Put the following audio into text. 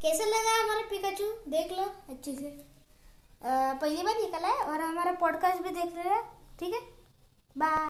कैसे लगा हमारा पिकाचू देख लो, अच्छे से। पहली बार निकला है और हमारा पॉडकास्ट भी देख रहे हैं। ठीक है? बाय